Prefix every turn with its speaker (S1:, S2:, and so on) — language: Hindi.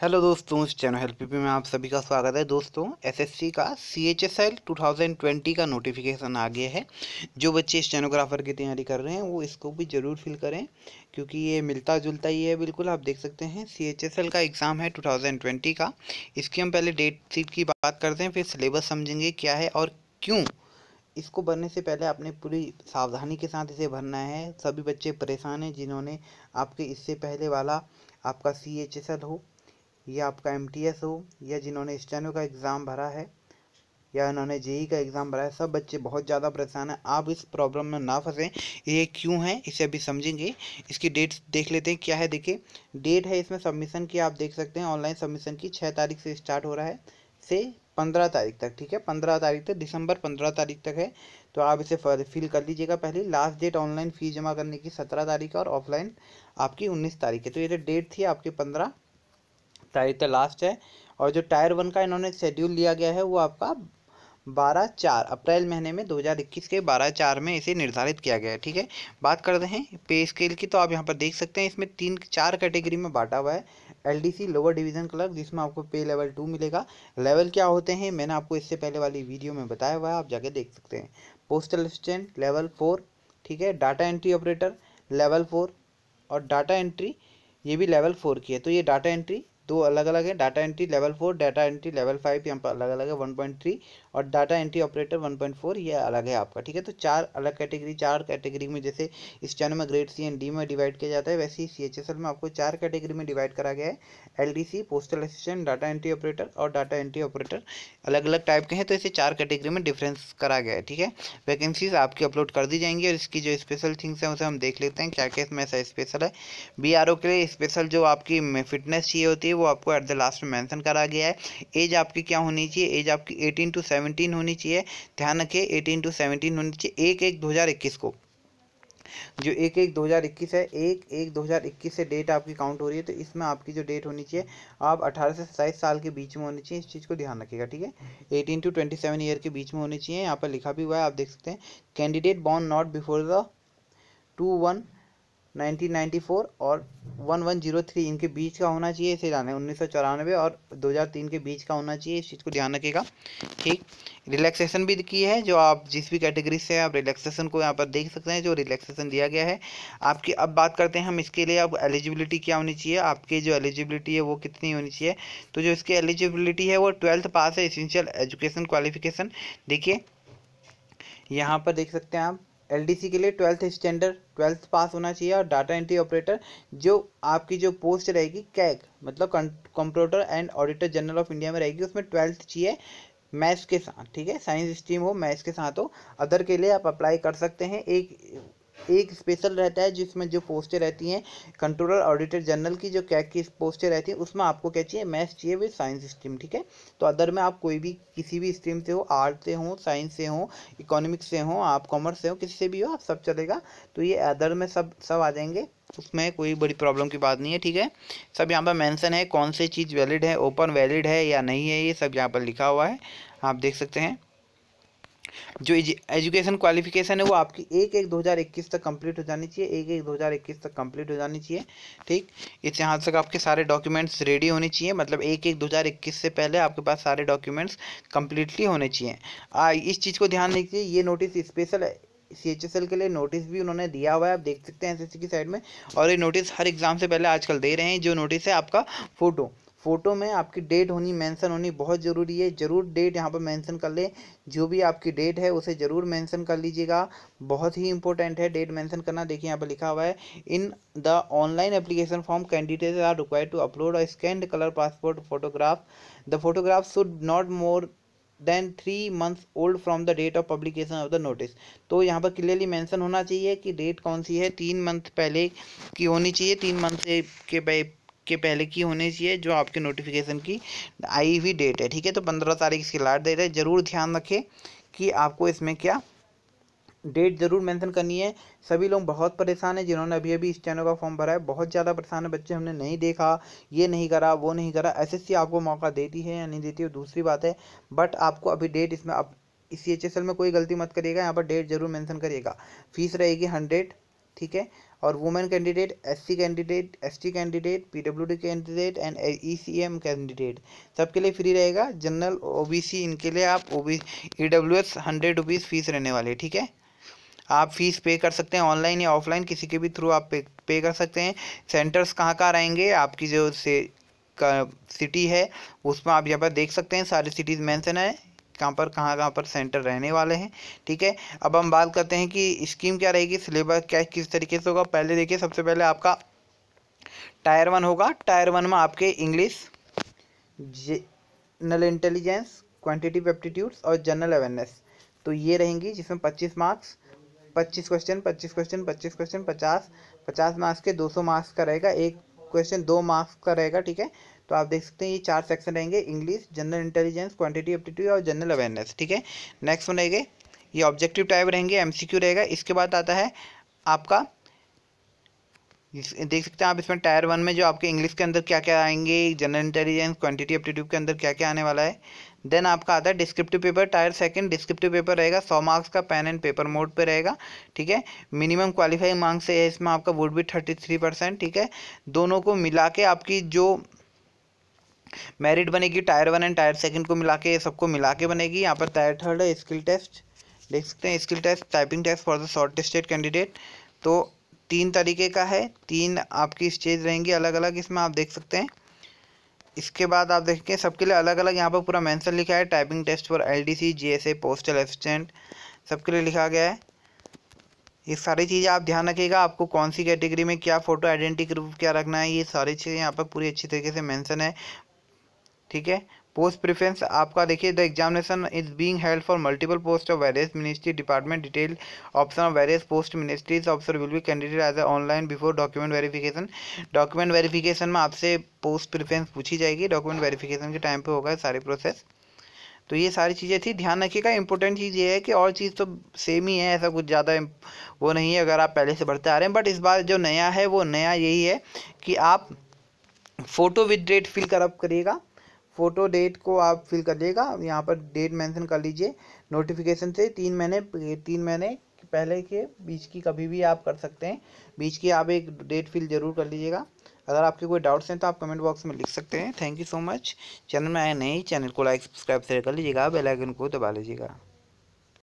S1: हेलो दोस्तों, इस चैनल हेल्प पी में आप सभी का स्वागत है। दोस्तों एसएससी का C H S L two का नोटिफिकेशन आ गया है। जो बच्चे स्टेनोग्राफर की तैयारी कर रहे हैं, वो इसको भी ज़रूर फिल करें, क्योंकि ये मिलता जुलता ही है। बिल्कुल, आप देख सकते हैं सी एच एस एल का एग्ज़ाम है टू का। इसकी हम पहले डेट सीट की बात करते हैं, फिर सिलेबस समझेंगे क्या है और क्यों। इसको भरने से पहले आपने पूरी सावधानी के साथ इसे भरना है। सभी बच्चे परेशान हैं जिन्होंने आपके इससे पहले वाला आपका सी एच एस एल हो। या आपका एमटीएस हो, या जिन्होंने स्टेनो का एग्ज़ाम भरा है, या उन्होंने जेई का एग्ज़ाम भरा है, सब बच्चे बहुत ज़्यादा परेशान हैं। आप इस प्रॉब्लम में ना फंसें। ये क्यों है, इसे अभी समझेंगे। इसकी डेट देख लेते हैं, क्या है देखिए। डेट है इसमें सबमिशन की, आप देख सकते हैं, ऑनलाइन सबमिशन की छः तारीख से स्टार्ट हो रहा है, से पंद्रह तारीख तक, ठीक है। पंद्रह तारीख तक दिसंबर पंद्रह तारीख तक है। तो आप इसे फिल कर लीजिएगा पहले। लास्ट डेट ऑनलाइन फ़ीस जमा करने की सत्रह तारीख और ऑफलाइन आपकी उन्नीस तारीख है। तो ये डेट थी आपकी पंद्रह तारीख तक लास्ट है। और जो टायर वन का इन्होंने शेड्यूल लिया गया है, वो आपका बारह चार, अप्रैल महीने में 2021 के बारह चार में इसे निर्धारित किया गया है, ठीक है? बात करते हैं पे स्केल की तो आप यहाँ पर देख सकते हैं, इसमें तीन, चार कैटेगरी में बांटा हुआ है। एलडीसी लोअर डिवीज़न क्लर्क जिसमें आपको पे लेवल टू मिलेगा। लेवल क्या होते हैं, मैंने आपको इससे पहले वाली वीडियो में बताया हुआ है, आप जाके देख सकते हैं। पोस्टल असिस्टेंट लेवल फोर ठीक है? Data entry operator level four और डाटा एंट्री ये भी लेवल फोर की है। तो ये डाटा एंट्री दो अलग अलग है data entry level four data entry level five यहाँ पर अलग अलग है वन पॉइंट थ्री और data entry operator one point four ये अलग है आपका, ठीक है? तो चार अलग कैटेगरी चार कैटेगरी में जैसे इस चैनल में ग्रेड सी एंड डी में डिवाइड किया जाता है, वैसे ही सी एच एस एल में आपको चार कैटेगरी में डिवाइड करा गया है L D C postal assistant data entry operator और डाटा एंट्री ऑपरेटर अलग अलग टाइप के हैं तो इसे चार कैटेगरी में डिफरेंस करा गया है, ठीक है? वैकेंसीज आपकी अपलोड कर दी जाएँगी और इसकी जो स्पेशल थिंग्स हैं, उसे हम देख लेते हैं क्या क्या इसमें ऐसा स्पेशल है। बी आर ओ के लिए स्पेशल जो आपकी फिटनेस चाहिए होती है वो आपको एट द लास्ट में मैंसन करा गया है। एज आपकी क्या होनी चाहिए? एज आपकी एटीन टू सेवनटीन होनी चाहिए। ध्यान रखिए एटीन टू सेवनटीन होनी चाहिए। एक एक दो हज़ार इक्कीस को। जो एक एक दो हज़ार इक्कीस है, एक एक दो हज़ार इक्कीस से डेट आपकी काउंट हो रही है तो इसमें आपकी जो डेट होनी चाहिए, आप अठारह से सत्ताईस साल के बीच में होनी चाहिए। इस चीज़ को ध्यान रखिएगा, ठीक है? Eighteen to twenty seven year के बीच में होनी चाहिए। यहाँ पर लिखा भी हुआ है, आप देख सकते हैं। Candidate born not before the two one 1994 और 1103 इनके बीच का होना चाहिए, इसे जाना। है उन्नीस सौ चौरानवे और 2003 के बीच का होना चाहिए, इस चीज़ को ध्यान रखिएगा। ठीक? रिलैक्सेशन भी की है, जो आप जिस भी कैटेगरी से आप रिलैक्सेशन को यहाँ पर देख सकते हैं, जो रिलैक्सेशन दिया गया है। आपकी अब बात करते हैं हम इसके लिए, अब एलिजिबिलिटी क्या होनी चाहिए, आपकी जो एलिजिबिलिटी है वो कितनी होनी चाहिए। तो जो इसकी एलिजिबिलिटी है वो ट्वेल्थ पास है इसेंशियल एजुकेशन क्वालिफिकेशन देखिए, यहाँ पर देख सकते हैं आप एलडीसी के लिए ट्वेल्थ स्टैंडर्ड, ट्वेल्थ पास होना चाहिए और डाटा एंट्री ऑपरेटर जो आपकी जो पोस्ट रहेगी, कैग मतलब computer and auditor general of India में रहेगी, उसमें ट्वेल्थ चाहिए मैथ्स के साथ, ठीक है? साइंस स्ट्रीम हो, मैथ्स के साथ हो, अदर के लिए आप अप्लाई कर सकते हैं। एक एक स्पेशल रहता है जिसमें जो पोस्टें रहती हैं कंट्रोलर ऑडिटर जनरल की जो कैक की पोस्टें रहती हैं, उसमें आपको क्या चाहिए मैथ्स चाहिए विद साइंस स्ट्रीम ठीक है? तो अदर में आप कोई भी, किसी भी स्ट्रीम से हो आर्ट से हो साइंस से हो इकोनॉमिक्स से हो, आप कॉमर्स से हो, किसी से भी हो, आप सब चलेगा। तो ये अदर में सब सब आ जाएँगे। उसमें कोई बड़ी प्रॉब्लम की बात नहीं है, ठीक है? सब यहाँ पर मेंशन है कौन सी चीज़ वैलिड है ओपन वैलिड है या नहीं है, ये सब यहाँ पर लिखा हुआ है। आप देख सकते हैं। जो एजुकेशन क्वालिफिकेशन है, वो आपकी एक एक दो हज़ार इक्कीस तक कंप्लीट हो जानी चाहिए, एक एक दो हज़ार इक्कीस तक कंप्लीट हो जानी चाहिए, ठीक? इस यहाँ तक आपके सारे डॉक्यूमेंट्स रेडी होने चाहिए मतलब एक एक दो हज़ार इक्कीस से पहले आपके पास सारे डॉक्यूमेंट्स कंप्लीटली होने चाहिए। इस चीज़ को ध्यान रखिए, ये notice special C H S L के लिए नोटिस भी उन्होंने दिया हुआ है, आप देख सकते हैं एस एस सी की साइड में, और ये नोटिस हर एग्ज़ाम से पहले आजकल दे रहे हैं, जो नोटिस है आपका फ़ोटो फ़ोटो में आपकी डेट होनी, मेंशन होनी बहुत ज़रूरी है। ज़रूर डेट यहाँ पर मेंशन कर लें। जो भी आपकी डेट है, उसे ज़रूर मेंशन कर लीजिएगा। बहुत ही इंपॉर्टेंट है डेट मेंशन करना। देखिए, यहाँ पर लिखा हुआ है, in the online application form candidate are required to upload a scanned colour passport photograph. The photograph should not more than three months old from the date of publication of the notice. तो यहाँ पर क्लियरली मेंशन होना चाहिए कि डेट कौन सी है। तीन मंथ पहले की होनी चाहिए। तीन मंथ के के पहले की होनी चाहिए, जो आपके नोटिफिकेशन की आई हुई डेट है, ठीक है? तो पंद्रह तारीख इसकी लास्ट डेट है। ज़रूर ध्यान रखें कि आपको इसमें क्या डेट ज़रूर मेंशन करनी है। सभी लोग बहुत परेशान हैं जिन्होंने अभी अभी इस चैनल का फॉर्म भरा है। बहुत ज़्यादा परेशान है बच्चे, हमने नहीं देखा, ये नहीं करा, वो नहीं करा। एसएससी आपको मौका देती है या नहीं देती है दूसरी बात है। बट आपको अभी डेट इसमें अब सी एच में कोई गलती मत करिएगा, यहाँ पर डेट ज़रूर मेंशन करिएगा। फ़ीस रहेगी हंड्रेड ठीक है? और women candidate SC candidate ST candidate PWD candidate and ECM candidate सबके लिए फ्री रहेगा। जनरल ओबीसी इनके लिए आप OB E W S hundred rupees fees रहने वाली है, ठीक है? आप फ़ीस पे कर सकते हैं ऑनलाइन या ऑफलाइन किसी के भी थ्रू आप पे पे कर सकते हैं। सेंटर्स कहाँ कहाँ रहेंगे? आपकी जो से, का सिटी है, उसमें आप यहाँ पर देख सकते हैं। सारी सिटीज़ मेंशन है। कहाँ पर, कहाँ कहाँ पर सेंटर रहने वाले हैं, ठीक है? अब हम बात करते हैं कि स्कीम क्या रहेगी सिलेबस क्या, किस तरीके से होगा? पहले देखिए, सबसे पहले आपका टायर वन होगा। टायर वन में आपके English general intelligence quantity aptitudes और जनरल अवेयरनेस तो ये रहेंगी जिसमें पच्चीस मार्क्स पच्चीस क्वेश्चन पच्चीस क्वेश्चन पच्चीस क्वेश्चन पचास पचास मार्क्स के दो सौ मार्क्स का रहेगा। एक क्वेश्चन दो मार्क्स का रहेगा, ठीक है? तो आप देख सकते हैं, ये चार सेक्शन रहेंगे English general intelligence quantity aptitude और जनरल अवेयरनेस ठीक है? नेक्स्ट रहेंगे, ये ऑब्जेक्टिव टाइप रहेंगे एमसीक्यू रहेगा, इसके बाद आता है आपका देख सकते हैं आप इसमें टायर वन में जो आपके इंग्लिश के अंदर क्या क्या आएँगे जनरल इंटेलिजेंस क्वांटिटी एप्टीट्यूड के अंदर क्या क्या आने वाला है। देन आपका आता है descriptive paper tier second descriptive paper रहेगा, सौ मार्क्स का पेन एंड पेपर मोड पे रहेगा, ठीक है? मिनिमम क्वालिफाइंग मार्क्स है, इसमें आपका वुड भी थर्टी थ्री परसेंट ठीक है? दोनों को मिला के आपकी जो मेरिट बनेगी tier one and tier second को मिला के सबको मिला के बनेगी। यहाँ पर टायर थर्ड है स्किल टेस्ट देख सकते हैं skill test typing test for the short candidate तो तीन तरीके का है। तीन आपकी स्टेज रहेंगी अलग अलग इसमें आप देख सकते हैं। इसके बाद आप देखें, सबके लिए अलग अलग यहाँ पर पूरा मेंशन लिखा है, typing test for L D C G S A postal assistant, सबके लिए लिखा गया है। ये सारी चीज़ें आप ध्यान रखिएगा, आपको कौन सी कैटेगरी में क्या फ़ोटो आइडेंटिटी प्रूफ क्या रखना है, ये सारी चीज़ें यहाँ पर पूरी अच्छी तरीके से मेंशन है। ठीक है? पोस्ट प्रेफरेंस आपका देखिए the examination is being held for multiple post of various ministry department detail option of various post ministries officer will be candidate as a online before document verification document verification में आपसे पोस्ट प्रेफरेंस पूछी जाएगी। डॉक्यूमेंट वेरिफिकेशन के टाइम पे होगा सारी प्रोसेस तो ये सारी चीज़ें थी। ध्यान रखिएगा इंपॉर्टेंट चीज़ ये है कि और चीज़ तो सेम ही है, ऐसा कुछ ज़्यादा वो नहीं है, अगर आप पहले से बढ़ते आ रहे हैं। बट इस बार जो नया है, वो नया यही है कि आप फ़ोटो विद डेट फिल करअप करिएगा। फ़ोटो डेट को आप फिल कर लीजिएगा यहाँ पर डेट मेंशन कर लीजिए। नोटिफिकेशन से तीन महीने तीन महीने पहले के बीच की कभी भी आप कर सकते हैं। बीच की आप एक डेट फिल ज़रूर कर लीजिएगा। अगर आपके कोई डाउट्स हैं तो आप कमेंट बॉक्स में लिख सकते हैं। Thank you so much channel में आए नहीं, चैनल को लाइक सब्सक्राइब शेयर कर लीजिएगा। बेल आइकन को दबा लीजिएगा।